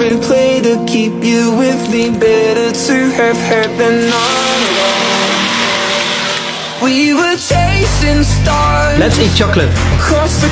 and play to keep you with me. Better to have had than not. At all We were chasing stars. Let's eat chocolate. Across the